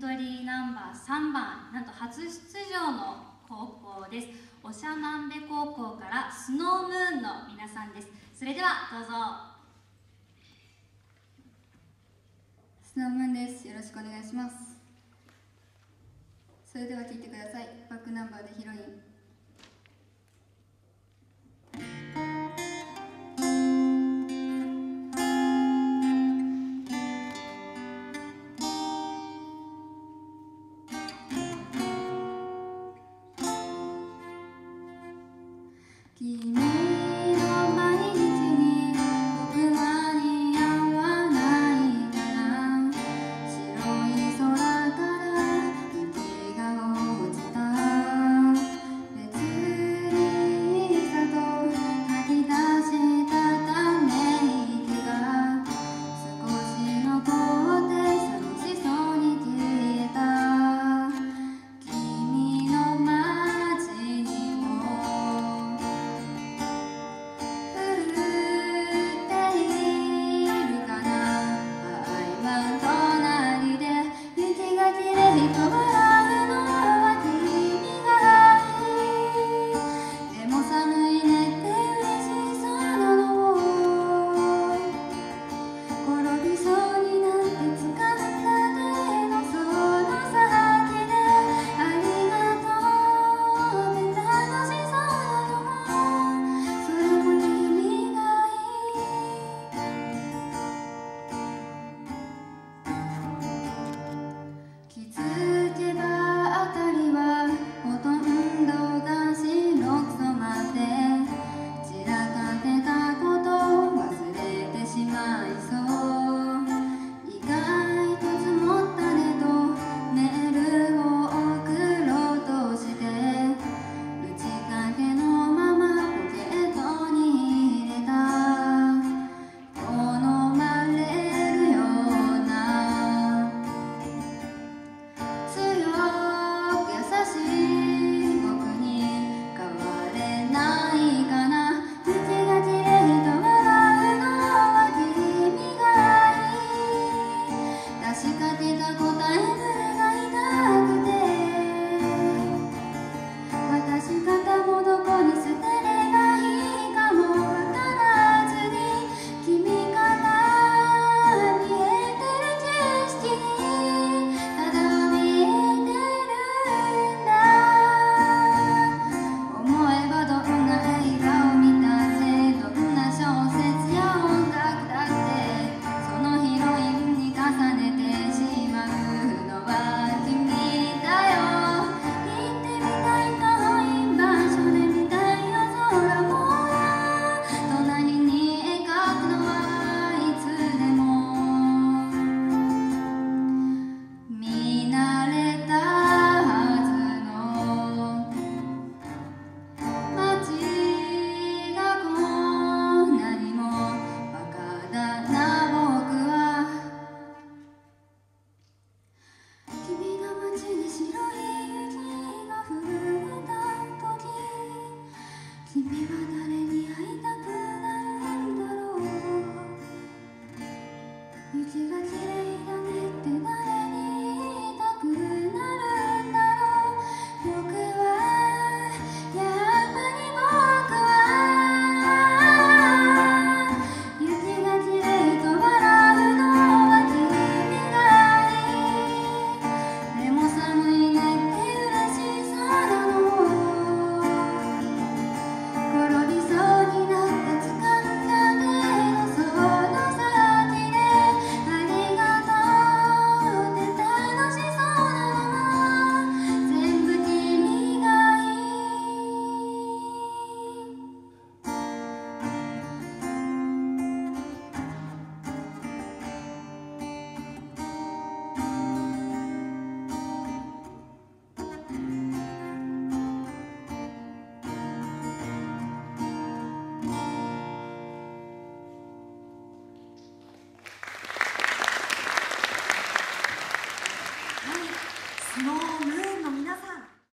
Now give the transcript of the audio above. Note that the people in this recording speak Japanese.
ントリーナンバー3番なんと初出場の高校です。長万部高校からスノームーンの皆さんです。それではどうぞ。スノームーンです。よろしくお願いします。それでは聴いてください。バックナンバーでヒロイン。君は